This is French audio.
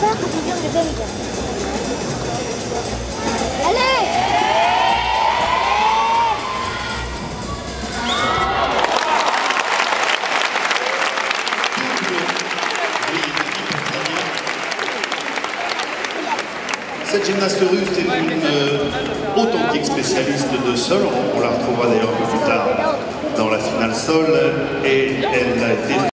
Allez Cette gymnaste russe est une euh, authentique spécialiste de sol. On, la retrouvera d'ailleurs un peu plus tard dans la finale sol. Et elle a été